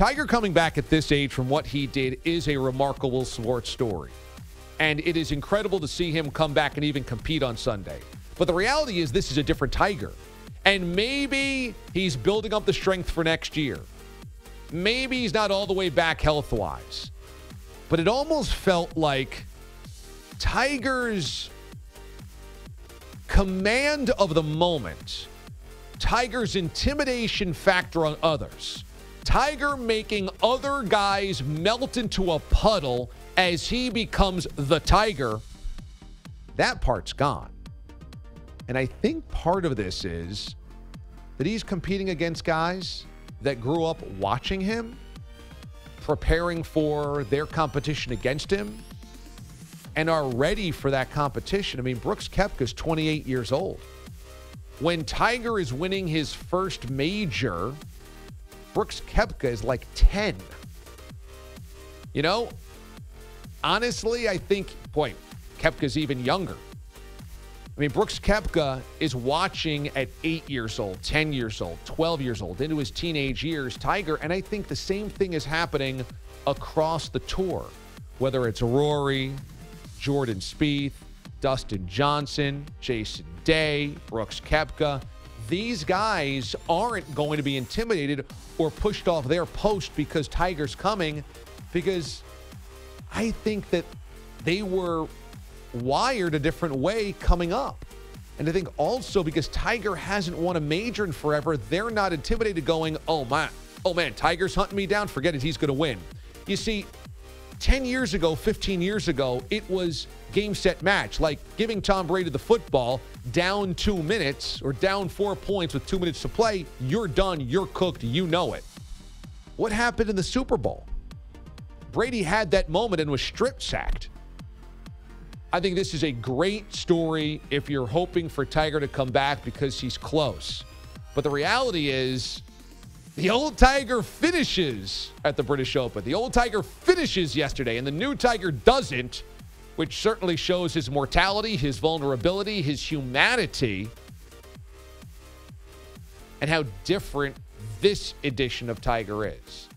Tiger coming back at this age from what he did is a remarkable sports story. And it is incredible to see him come back and even compete on Sunday. But the reality is, this is a different Tiger. And maybe he's building up the strength for next year. Maybe he's not all the way back health wise. But it almost felt like Tiger's command of the moment, Tiger's intimidation factor on others, Tiger making other guys melt into a puddle as he becomes the Tiger, that part's gone. And I think part of this is that he's competing against guys that grew up watching him, preparing for their competition against him, and are ready for that competition. I mean, Brooks Koepka's 28 years old. When Tiger is winning his first major, Brooks Koepka is like 10. You know, honestly, I think, boy, Koepka's even younger. I mean, Brooks Koepka is watching at eight years old, 10 years old, 12 years old, into his teenage years, Tiger. And I think the same thing is happening across the tour, whether it's Rory, Jordan Spieth, Dustin Johnson, Jason Day, Brooks Koepka. These guys aren't going to be intimidated or pushed off their post because Tiger's coming, because I think that they were wired a different way coming up. And I think also because Tiger hasn't won a major in forever, they're not intimidated going, oh man, oh man, Tiger's hunting me down. Forget it, he's going to win. You see, 10 years ago, 15 years ago, it was game, set, match, like giving Tom Brady the football down two minutes or down four points with two minutes to play. You're done. You're cooked. You know it. What happened in the Super Bowl? Brady had that moment and was strip sacked. I think this is a great story if you're hoping for Tiger to come back because he's close. But the reality is, the old Tiger finishes at the British Open. The old Tiger finishes yesterday, and the new Tiger doesn't, which certainly shows his mortality, his vulnerability, his humanity, and how different this edition of Tiger is.